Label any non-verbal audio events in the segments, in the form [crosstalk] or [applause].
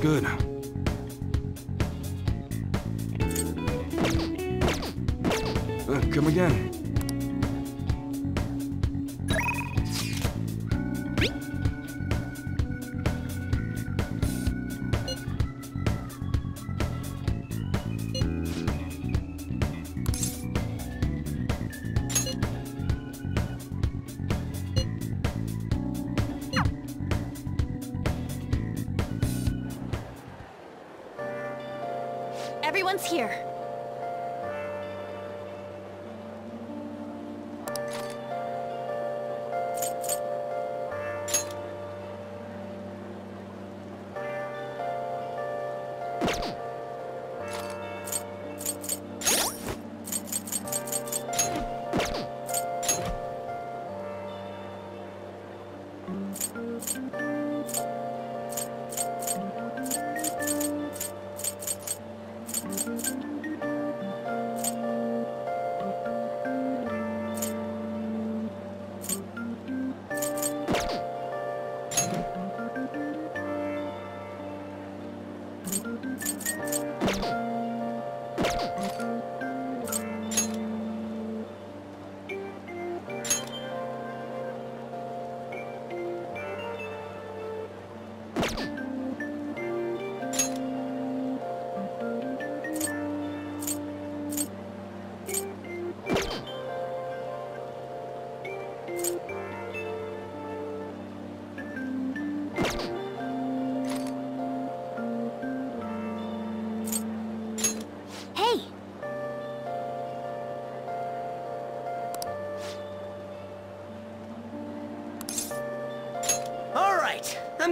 good. Uh, come again.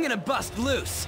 Gonna bust loose.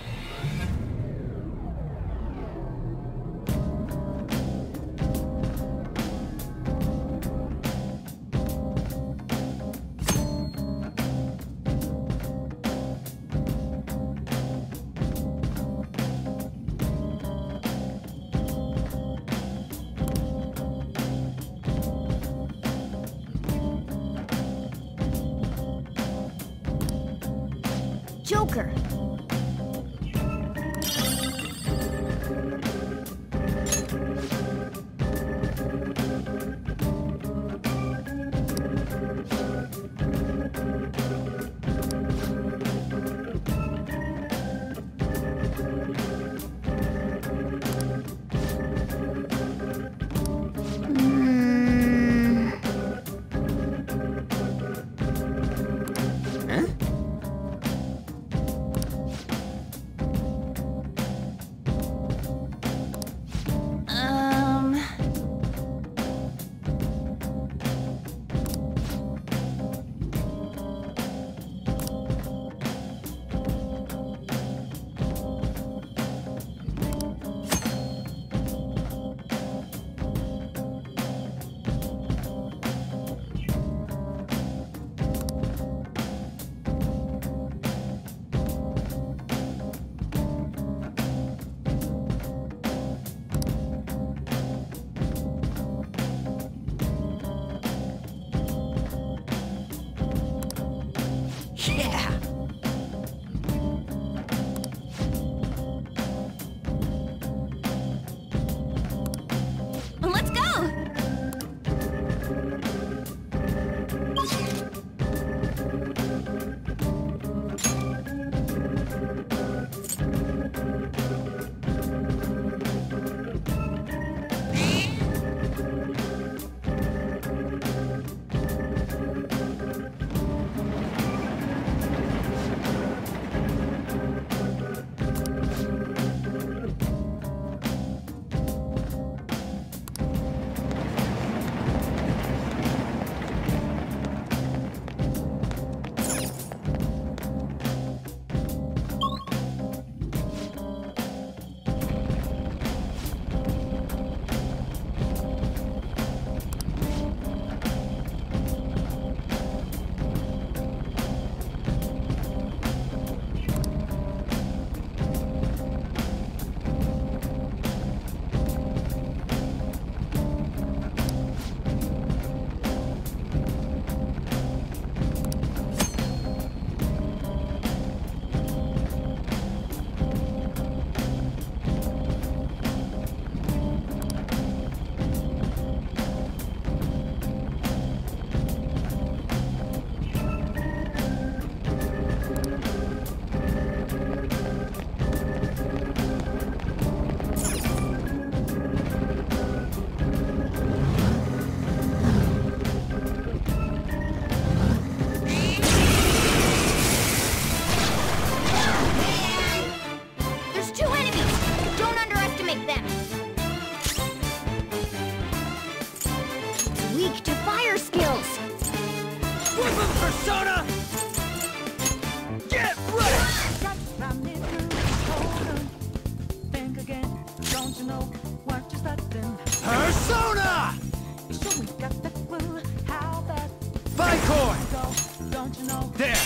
There!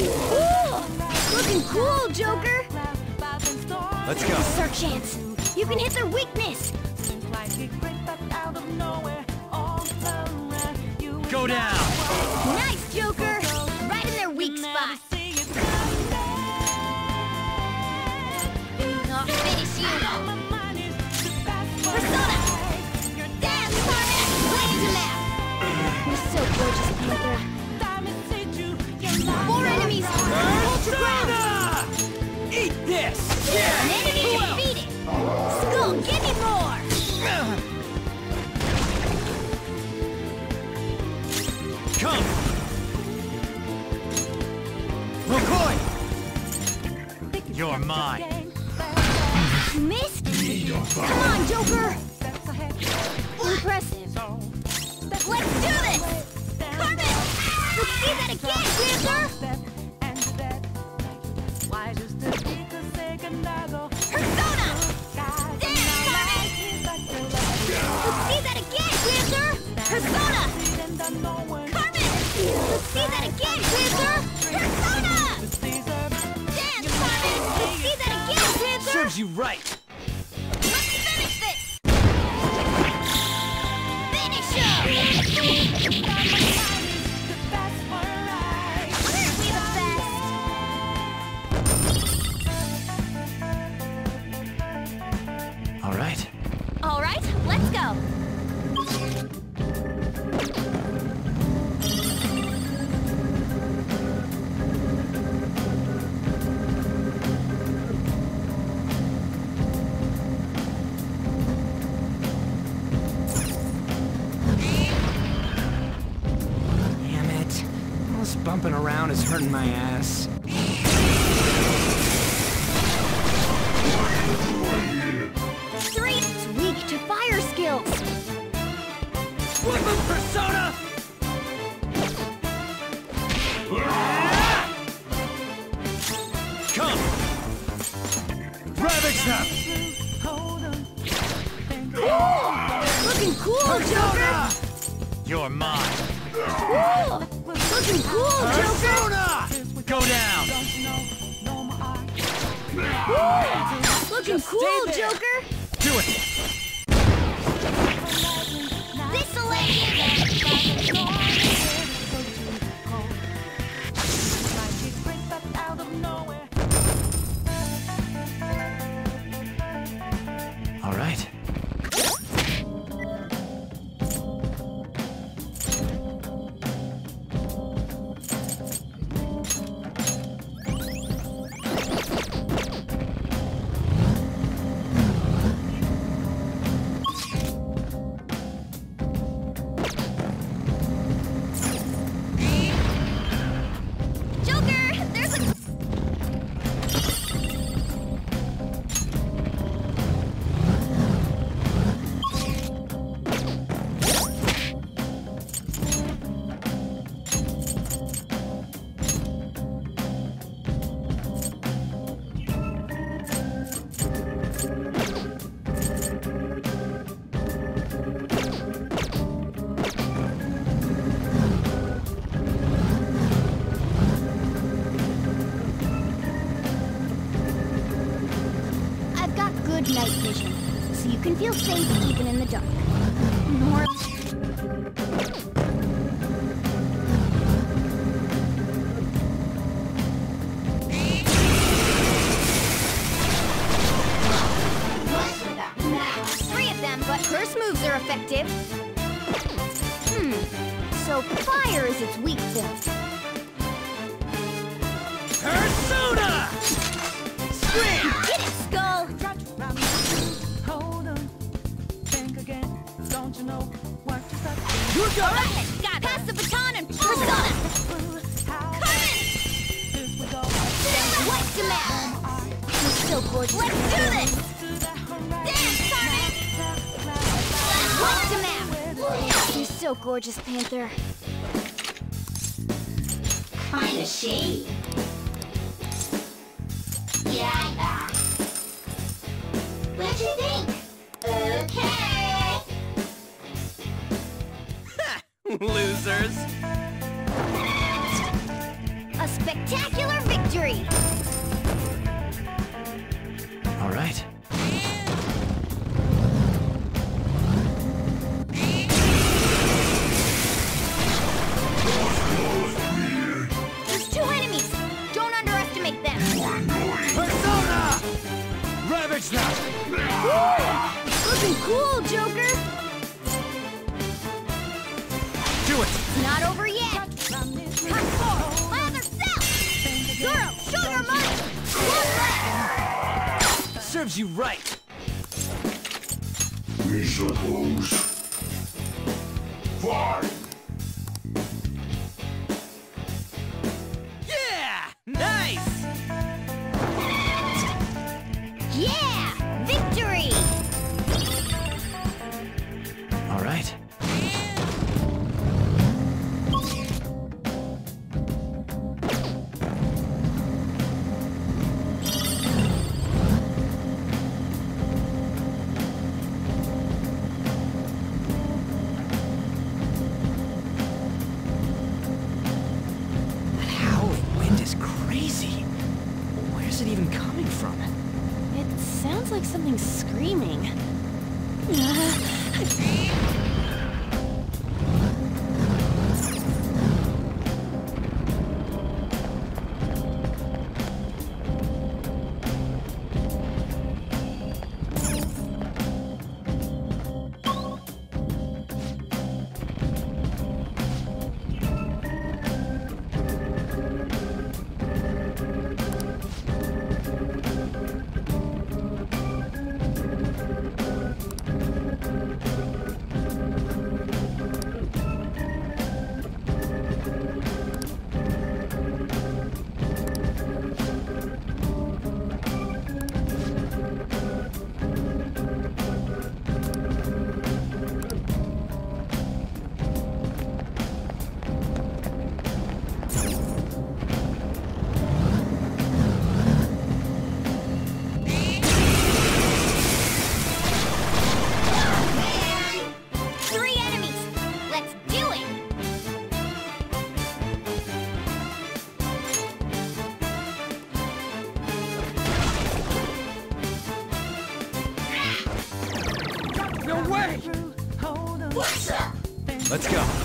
Ooh, looking cool, Joker. Let's go. This is our chance. You can hit their weakness. Go down! Nice, Joker. Right in their weak spot. I'll finish Hold your ground! Persona! Eat this! An enemy defeated! Skull, give me more! Come! McCoy! You're mine. Missed? Come on, Joker! Impressive. Let's do this! Carmen! Let's see that again, Panther! Panther! Persona! Dance, Carmen! Let's see that again, Panther! Serves you right. Safe You got it! Alright, got Pass the baton and Persona! Carmen! Wiped him out! You're so gorgeous. Let's do this! Dance, Carmen! Last one so gorgeous, Panther. Kinda shady. Yeah, yeah. What you González. All right. Let's go.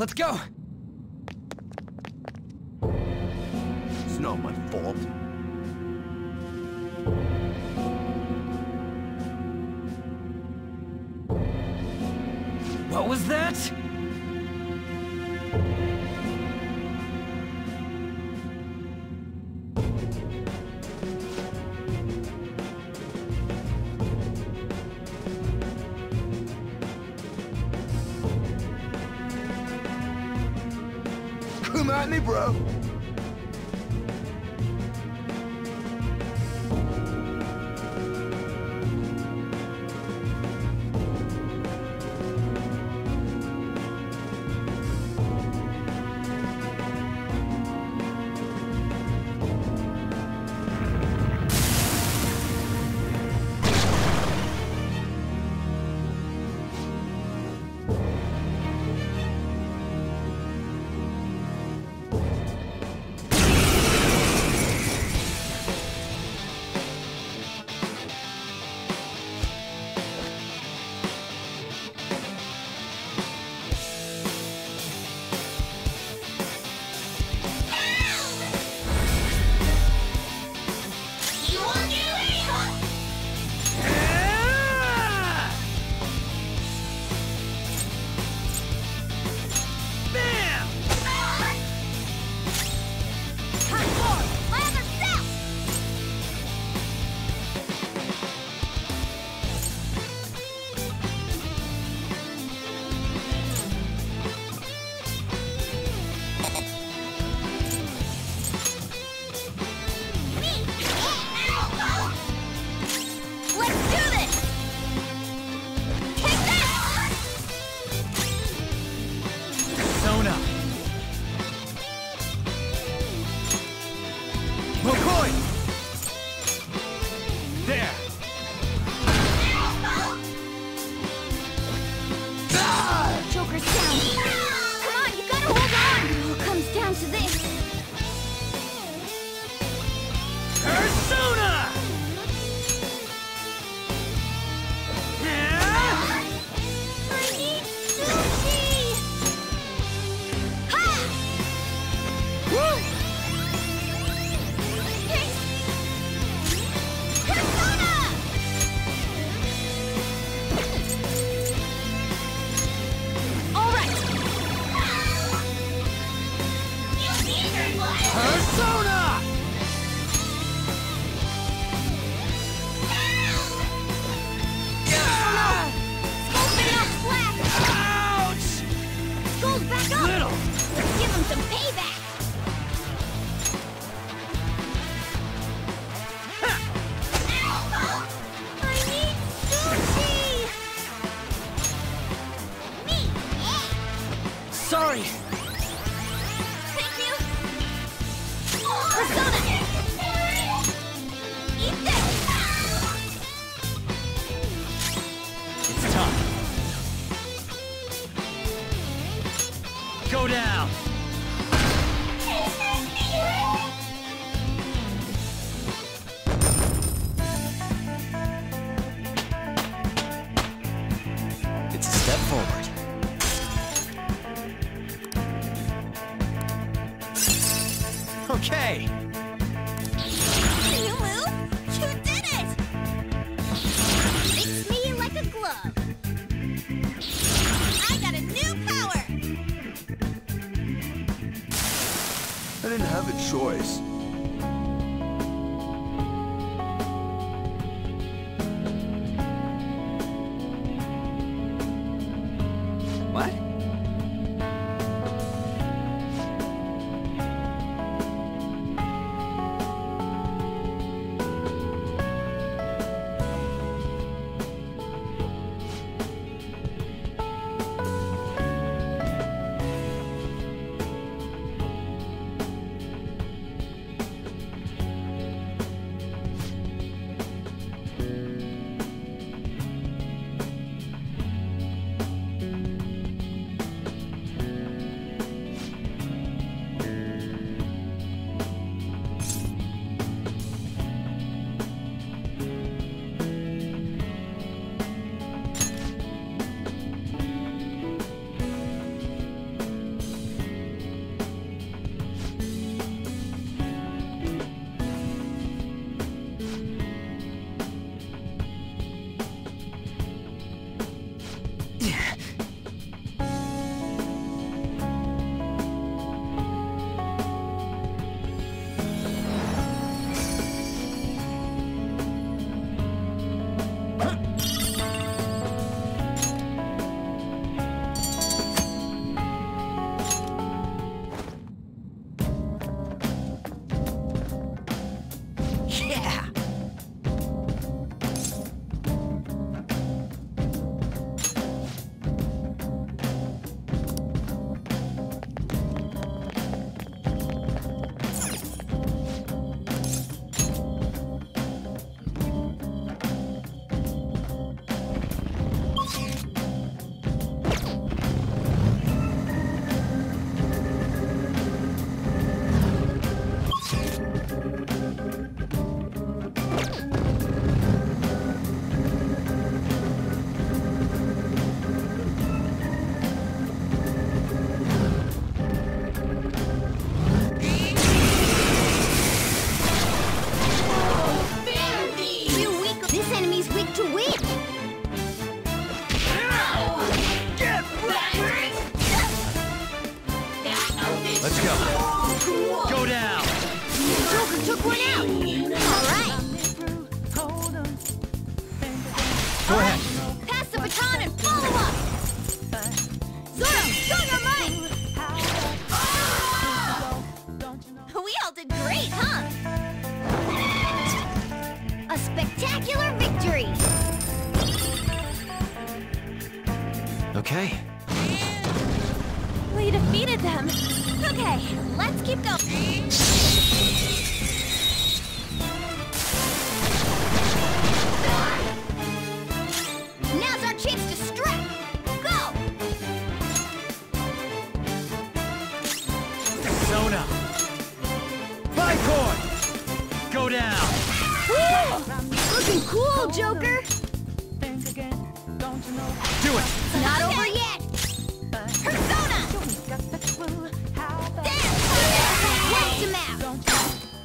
Let's go! It's not my fault. What was that? bro.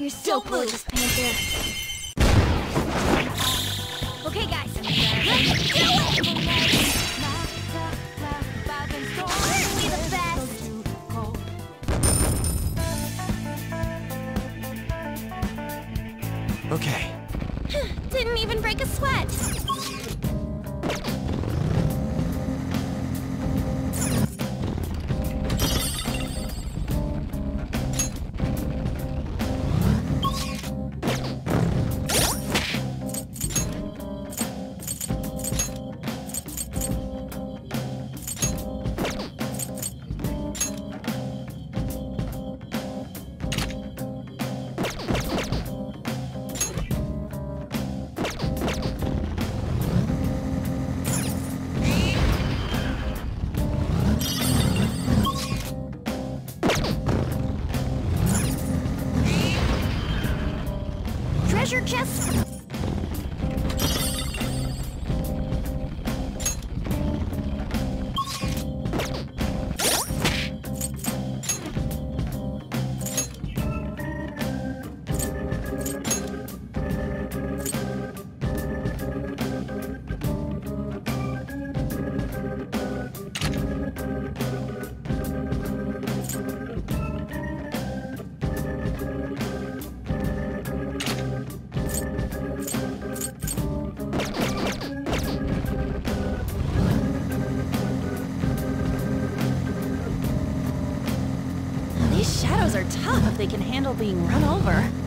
You're so Don't. Panther. Okay, guys. Let's do it! Okay. Didn't even break a sweat. tough if they can handle being run over.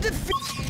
defeat.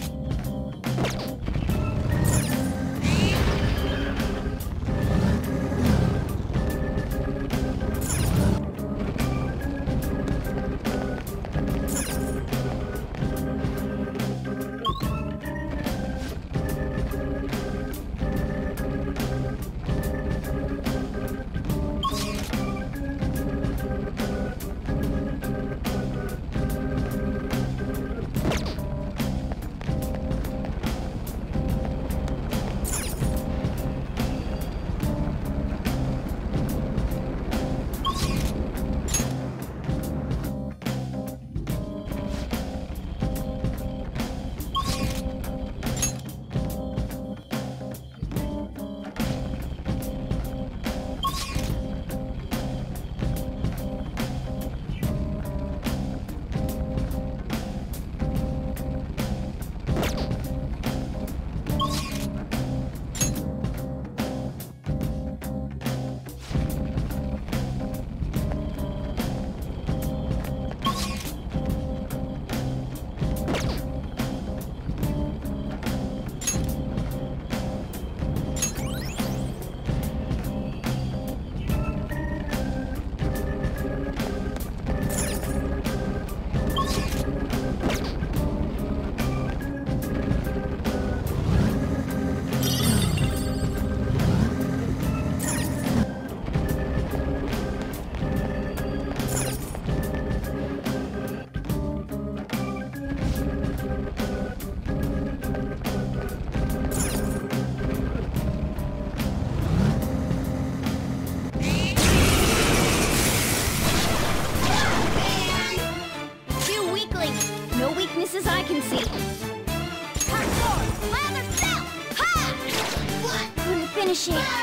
し。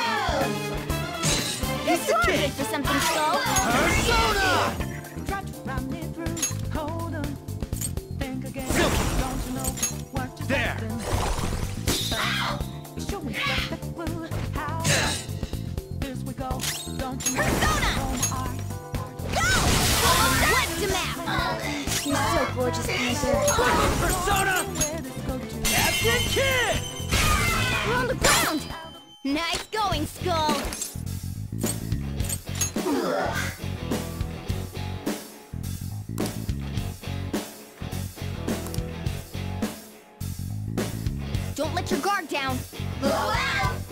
Put your guard down. Blow out!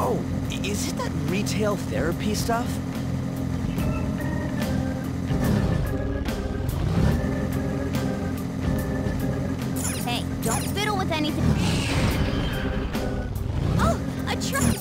Oh, is it that retail therapy stuff? Hey, don't fiddle with anything. Oh, a truck!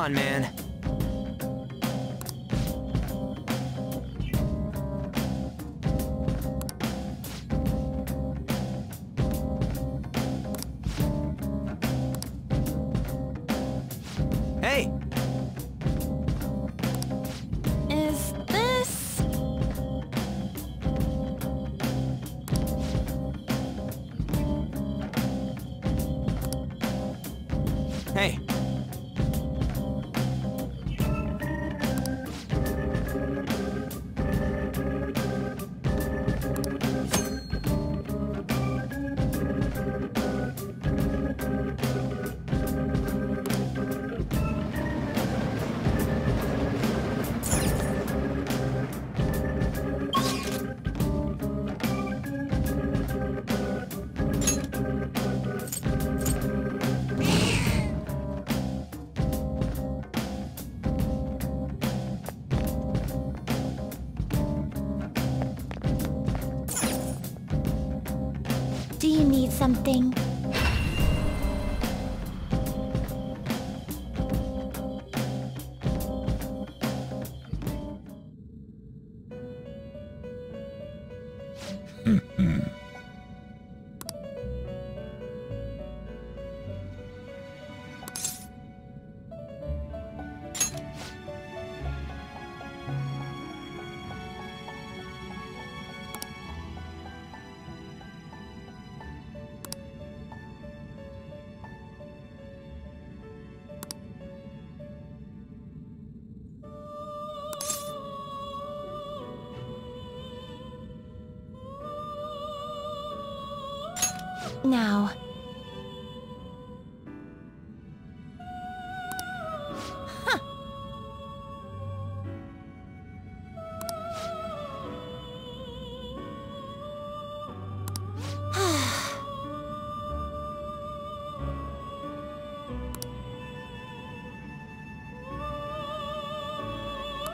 On, man. Something?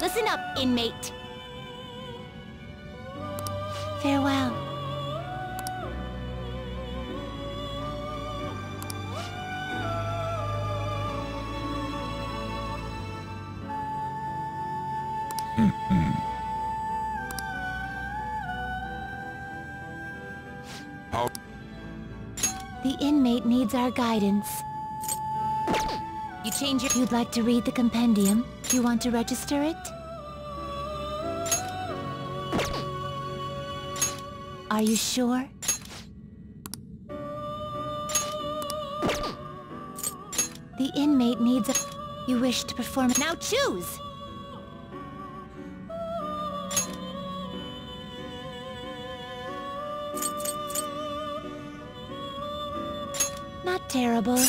Listen up, inmate. Farewell. The inmate needs our guidance. You change your... You'd like to read the compendium? Do you want to register it? Are you sure? The inmate needs a... You wish to perform... Now choose! Not terrible,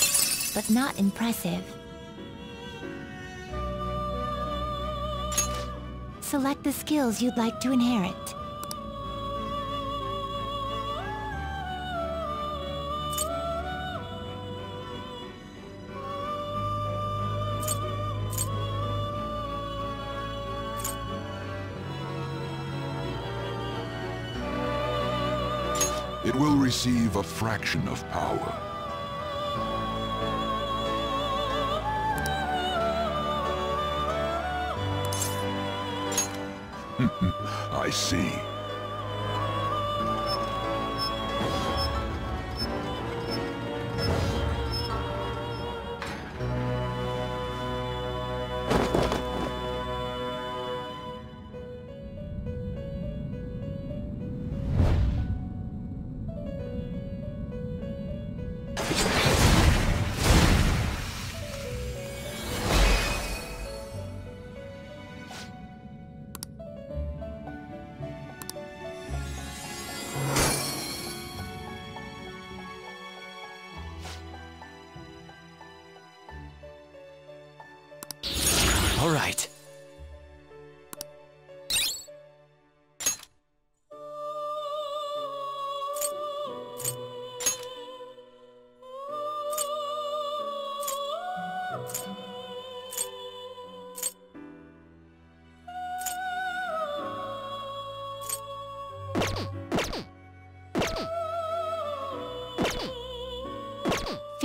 but not impressive. Select the skills you'd like to inherit. It will receive a fraction of power. [laughs] I see.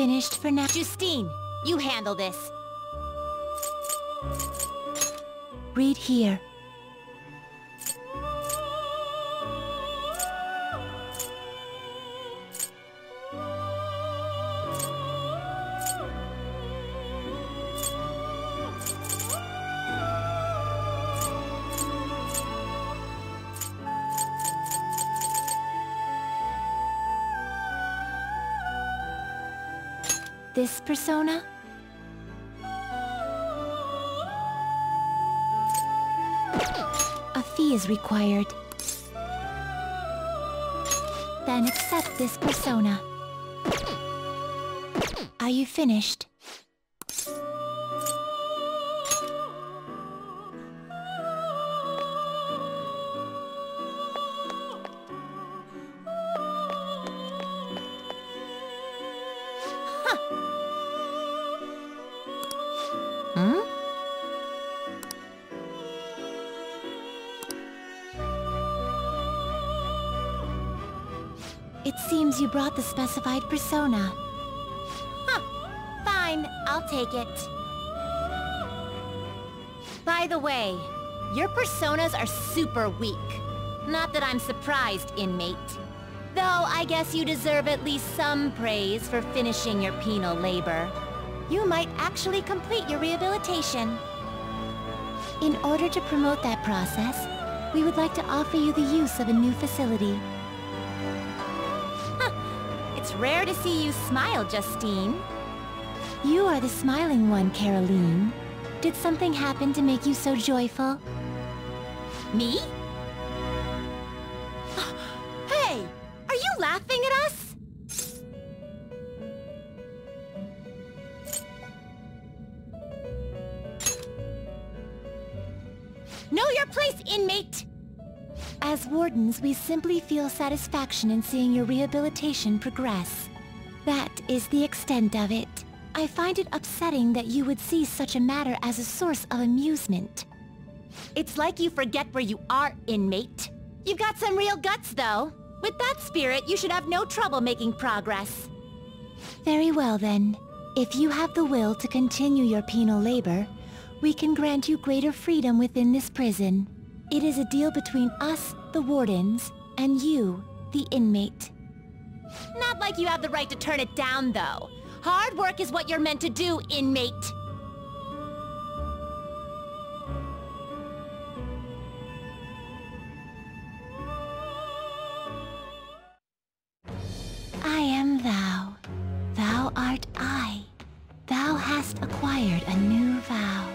Finished for now? Justine, you handle this. Read here. This persona? A fee is required. Then accept this persona. Are you finished? The specified persona. Huh. Fine, I'll take it. By the way, your personas are super weak. Not that I'm surprised, inmate. Though I guess you deserve at least some praise for finishing your penal labor. You might actually complete your rehabilitation. In order to promote that process, we would like to offer you the use of a new facility. Rare to see you smile, Justine. You are the smiling one, Caroline. Did something happen to make you so joyful? Me? Wardens, we simply feel satisfaction in seeing your rehabilitation progress. That is the extent of it. I find it upsetting that you would see such a matter as a source of amusement. It's like you forget where you are, inmate. You've got some real guts, though. With that spirit, you should have no trouble making progress. Very well, then. If you have the will to continue your penal labor, we can grant you greater freedom within this prison. It is a deal between us, the wardens, and you, the inmate. Not like you have the right to turn it down, though. Hard work is what you're meant to do, inmate. I am thou. Thou art I. Thou hast acquired a new vow.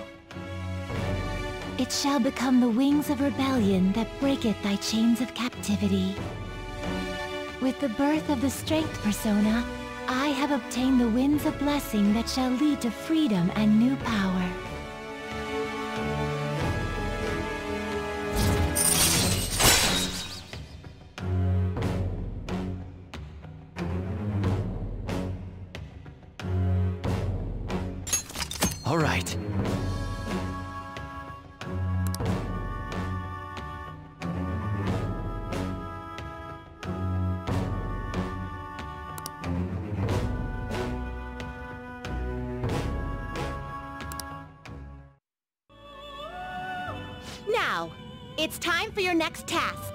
It shall become the wings of rebellion that breaketh thy chains of captivity. With the birth of the strength persona, I have obtained the winds of blessing that shall lead to freedom and new power. All right. For your next task.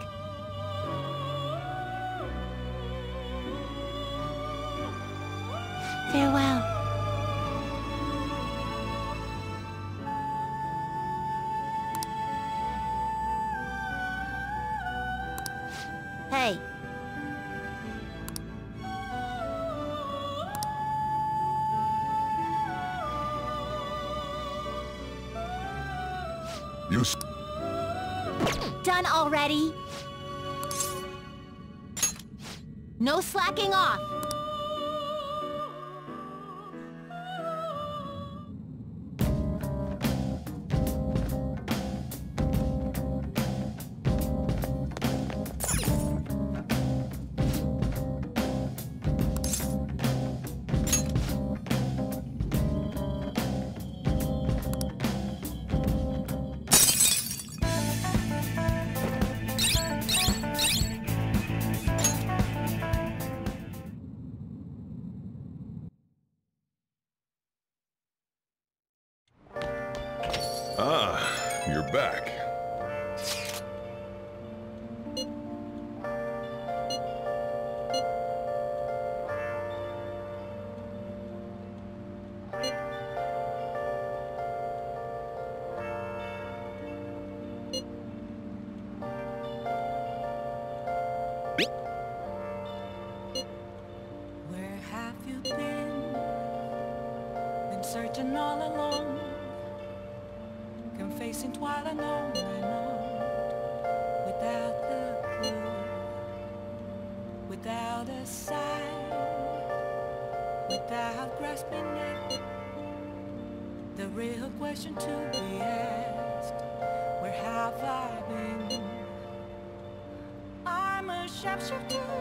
question to be asked Where have I been? I'm a shapeshifter